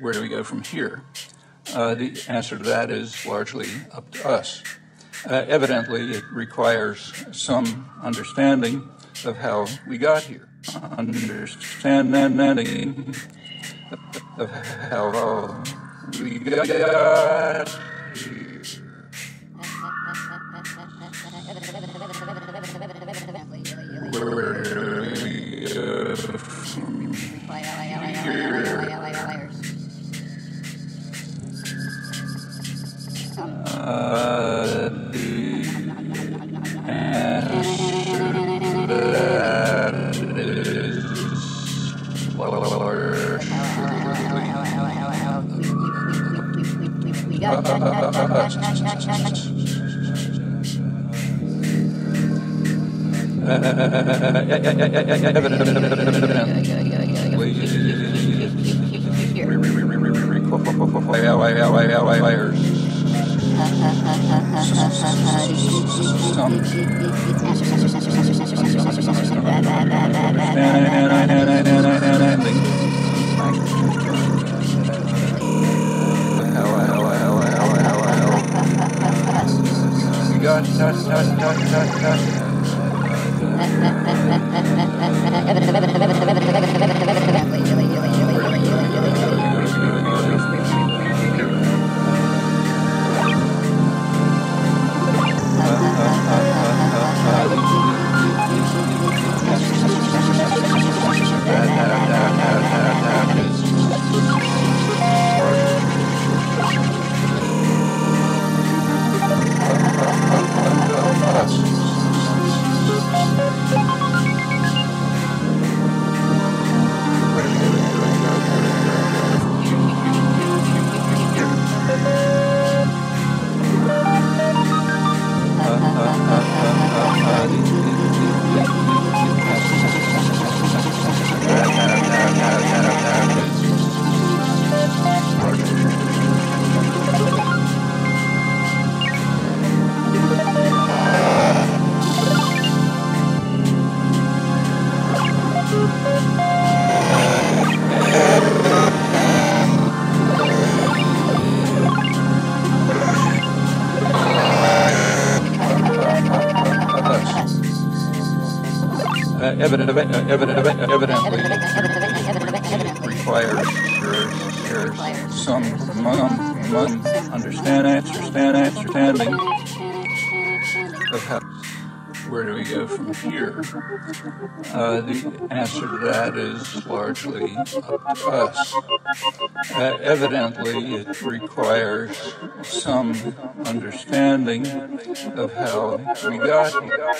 where do we go from here? Uh, the answer to that is largely up to us. Uh, evidently, it requires some understanding of how we got here, understanding of how we got uh, the answer evident, uh, evident, evident, uh, evidently. Requires there's some mum, mum understand, understand, understanding of how where do we go from here? Uh, the answer to that is largely up to us. Uh, evidently, it requires some understanding of how we got here.